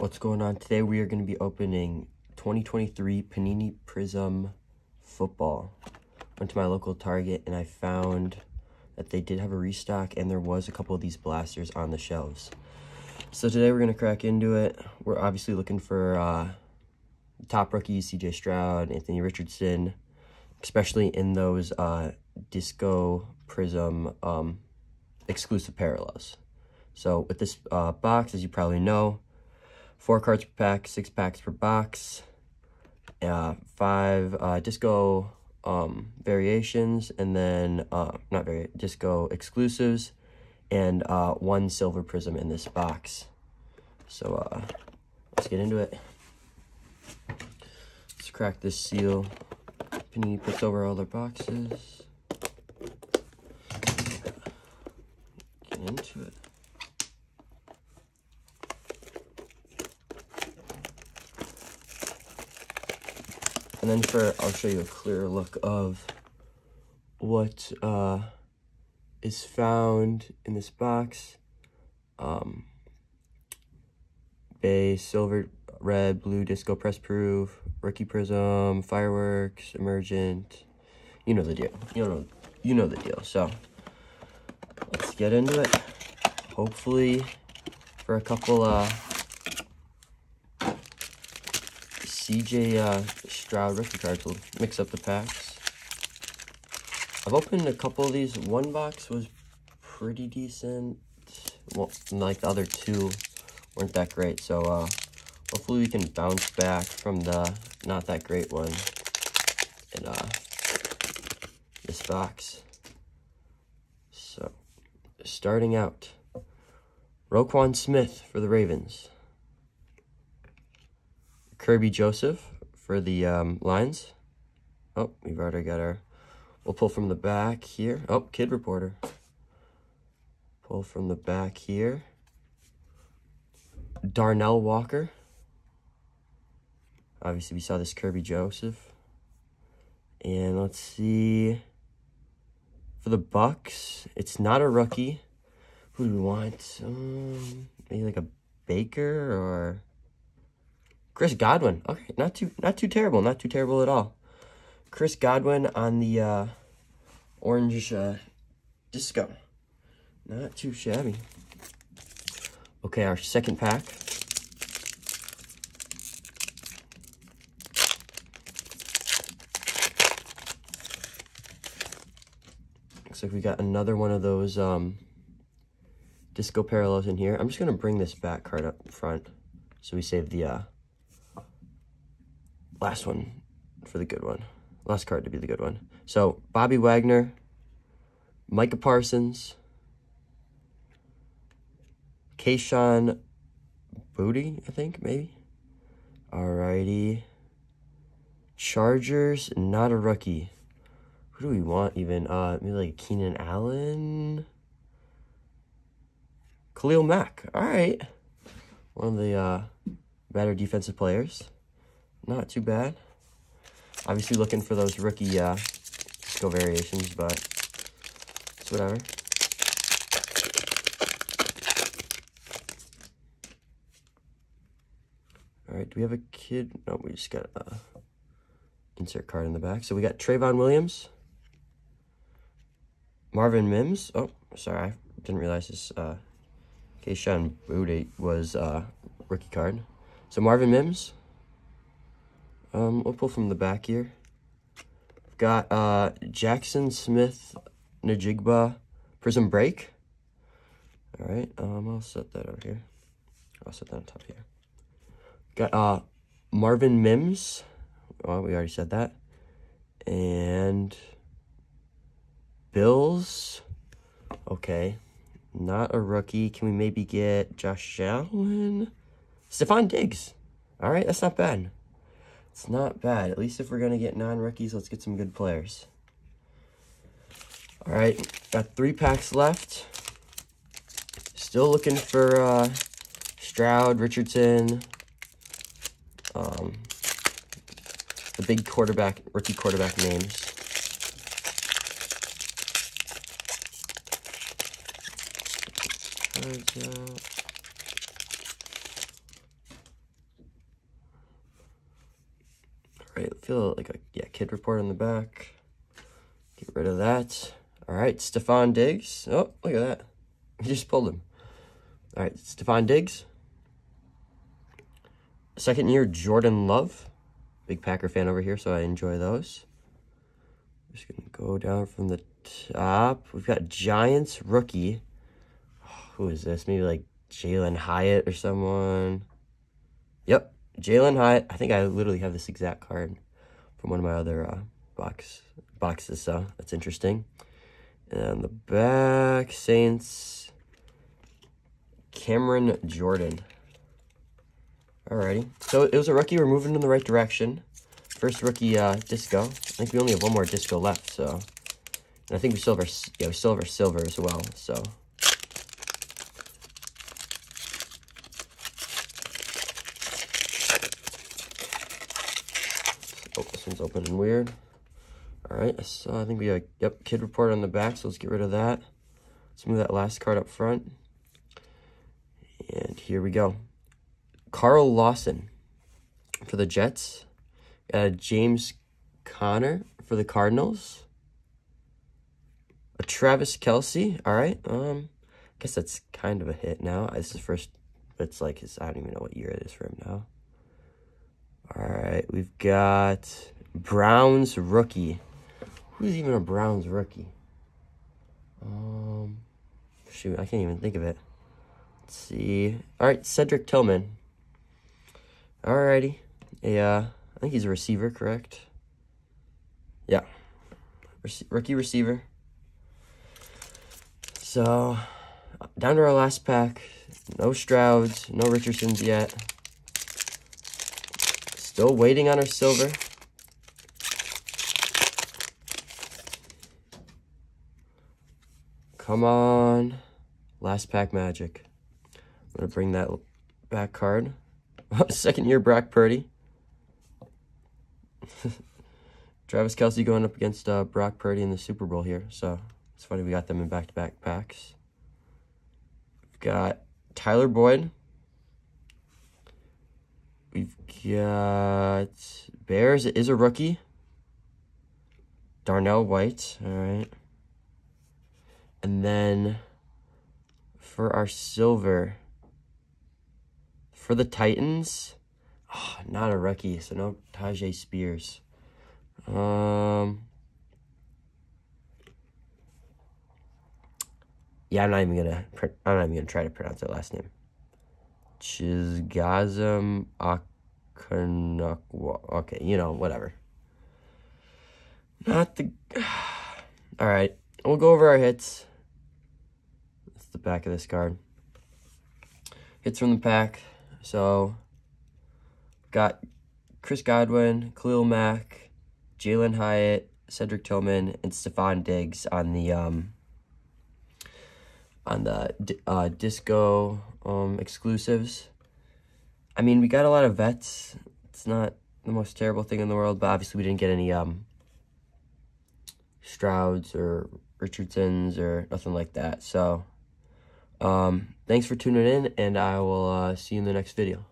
What's going on? Today we are going to be opening 2023 Panini Prizm Football. Went to my local Target and I found that they did have a restock and there was a couple of these blasters on the shelves. So today we're going to crack into it. We're obviously looking for uh, top rookies, CJ Stroud, Anthony Richardson, especially in those uh, Disco Prizm um, exclusive parallels. So with this uh, box, as you probably know, four cards per pack, six packs per box, uh, five uh, disco um, variations, and then, uh, not very, disco exclusives, and uh, one silver prizm in this box. So uh, let's get into it. Let's crack this seal. Panini puts over all their boxes. Get into it. And then for, I'll show you a clearer look of what uh, is found in this box. Um, base, silver, red, blue, disco, press proof, rookie prizm, fireworks, emergent. You know the deal. You know, you know the deal. So let's get into it. Hopefully for a couple uh, CJ uh, Stroud rookie cards. We'll mix up the packs. I've opened a couple of these. One box was pretty decent. Well, like the other two weren't that great. So uh, hopefully we can bounce back from the not that great one in uh, this box. So starting out, Roquan Smith for the Ravens. Kerby Joseph for the um, Lions. Oh, we've already got our... We'll pull from the back here. Oh, Kid Reporter. Pull from the back here. Darnell Walker. Obviously, we saw this Kerby Joseph. And let's see. For the Bucks, it's not a rookie. Who do we want? Um, maybe like a Baker or... Chris Godwin. Okay, not too not too terrible. Not too terrible at all. Chris Godwin on the uh, orange uh, disco. Not too shabby. Okay, our second pack. Looks like we got another one of those um, disco parallels in here. I'm just going to bring this back card up front so we save the uh, last one for the good one. Last card to be the good one. So, Bobby Wagner, Micah Parsons, Kayshon Boutte, I think, maybe. Alrighty. Chargers, not a rookie. Who do we want even? Uh, maybe like Keenan Allen? Khalil Mack. Alright. One of the uh, better defensive players. Not too bad. Obviously looking for those rookie uh, skill variations, but it's whatever. All right, do we have a kid? No, we just got a insert card in the back. So we got Trayveon Williams, Marvin Mims. Oh, sorry, I didn't realize this. Uh, Kayshon Boutte was uh, rookie card. So Marvin Mims, um, we'll pull from the back here. We've got uh, Jaxon Smith Njigba Prizm Break. All right, um, I'll set that over here. I'll set that on top here. Got uh, Marvin Mims. Well, we already said that. And Bills. Okay. Not a rookie. Can we maybe get Josh Allen? Stefon Diggs. All right, that's not bad. It's not bad. At least if we're going to get non-rookies, let's get some good players. All right, got three packs left. Still looking for uh, Stroud, Richardson, um, the big quarterback, rookie quarterback names. right, feel like a yeah kid report on the back. Get rid of that. All right, Stefon Diggs. Oh, look at that. He just pulled him. All right, Stefon Diggs. Second year, Jordan Love. Big Packer fan over here, so I enjoy those. Just going to go down from the top. We've got Giants rookie. who is this? Maybe like Jalin Hyatt or someone. Yep, Jalin Hyatt. I think I literally have this exact card from one of my other uh, box boxes, so that's interesting. And the back, Saints, Cameron Jordan. Alrighty. So it was a rookie. We're moving in the right direction. First rookie uh, disco. I think we only have one more disco left, so. And I think we still have our, yeah, we still have our silver as well, so. Oh, this one's open and weird. All right, so I think we got, yep, kid report on the back, so let's get rid of that. Let's move that last card up front. And here we go. Carl Lawson for the Jets. Uh, James Conner for the Cardinals. A Travis Kelce. All right. Um, I guess that's kind of a hit now. This is first. It's like his. I don't even know what year it is for him now. All right, we've got Browns rookie. Who's even a Browns rookie? Um, shoot, I can't even think of it. Let's see. All right, Cedric Tillman. Alrighty. Yeah, I think he's a receiver, correct? Yeah. Rece rookie receiver. So, down to our last pack. No Strouds, no Richardsons yet. Still waiting on our silver. Come on. Last pack magic. I'm going to bring that back card. Second year Brock Purdy. Travis Kelce going up against uh, Brock Purdy in the Super Bowl here. So it's funny we got them in back-to-back -back packs. We've got Tyler Boyd. We've got Bears. It is a rookie. Darnell Wright. All right. And then for our silver, for the Titans, oh, not a rookie, so no Tyjae Spears. Um, yeah, I'm not even gonna. I'm not even gonna try to pronounce that last name. Chizgazim Akanakwa. Okay, you know, whatever. Not the. All right, we'll go over our hits. That's the back of this card. Hits from the pack. So, got Chris Godwin, Khalil Mack, Jalin Hyatt, Cedric Tillman, and Stefon Diggs on the um on the uh, disco um exclusives. I mean, we got a lot of vets. It's not the most terrible thing in the world, but obviously we didn't get any um Strouds or Richardsons or nothing like that. So, um, thanks for tuning in, and I will uh, see you in the next video.